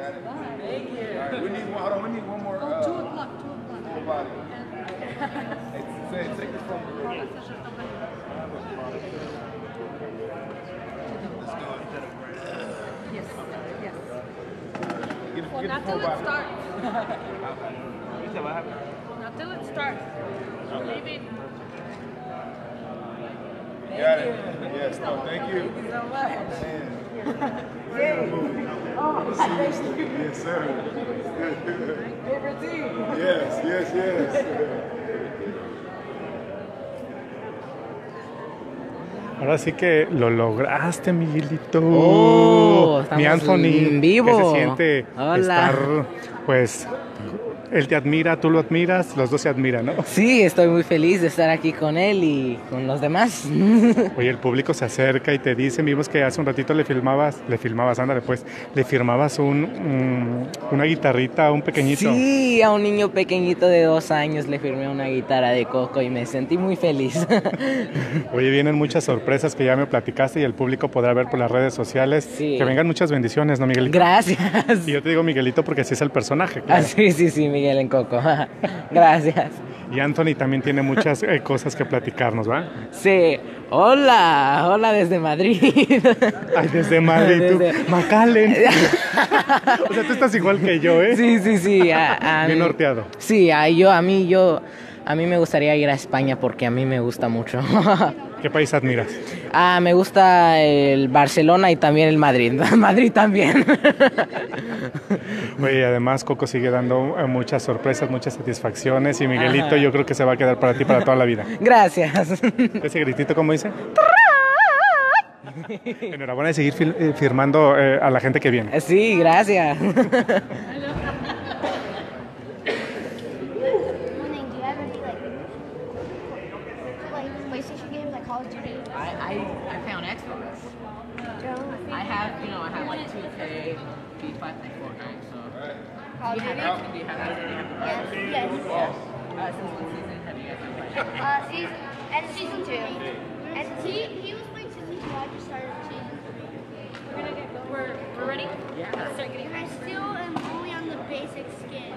got it. Thank you. All right, we need one. Hold on, we need one more. Oh, two Uh, o'clock, two o'clock. full body. Hey, say, take this from me. real quick. Yes, yes. Get, Well, get not till it starts. You said what happened? Not till it starts. Leaving. Got it. Yes, no, thank you. Thank you so much. Yes, sir. Favorite team. Yes, yes, yes. Ahora sí que lo lograste, Miguelito. Oh, Mi Anthony, en vivo. ¿qué se siente Hola. estar, pues, él te admira, tú lo admiras, los dos se admiran, ¿no? Sí, estoy muy feliz de estar aquí con él y con los demás. Oye, el público se acerca y te dice, vimos que hace un ratito le filmabas, le filmabas, ándale pues, le firmabas un, un- una guitarrita a un pequeñito. Sí, a un niño pequeñito de dos años le firmé una guitarra de coco y me sentí muy feliz. Oye, vienen muchas sorpresas que ya me platicaste y el público podrá ver por las redes sociales. Sí. Que vengan muchas bendiciones, ¿no, Miguelito? Gracias. Y yo te digo Miguelito porque así es el personaje. Ah, claro. sí, sí, sí, Miguel en coco. Gracias. Y Anthony también tiene muchas eh, cosas que platicarnos, ¿va? Sí, hola, hola desde Madrid. Ay, desde Madrid, tú. Desde- McAllen. o sea, tú estás igual que yo, ¿eh? Sí, sí, sí. a- a Bien mí- norteado. Sí, a, yo, a mí, yo, a mí me gustaría ir a España porque a mí me gusta mucho. ¿Qué país admiras? ah, me gusta el Barcelona y también el Madrid. Madrid también. Oye, además Coco sigue dando eh, muchas sorpresas, muchas satisfacciones y Miguelito Ajá. yo creo que se va a quedar para ti para toda la vida. Gracias. Ese gritito, ¿cómo dice? Enhorabuena de seguir eh, firmando eh, a la gente que viene. Sí, gracias. college degrees? I, I, I found experts. I have, you know, I have like 2K, B5, and Fortnite, so. College do you have it? Yes, yes. yes. Uh, since what season have you guys been playing? Uh, season, and season two. And he, he was playing season two, I just started season three. We're we're, we're ready? Yeah. Let's start getting I still am only on the basic skin.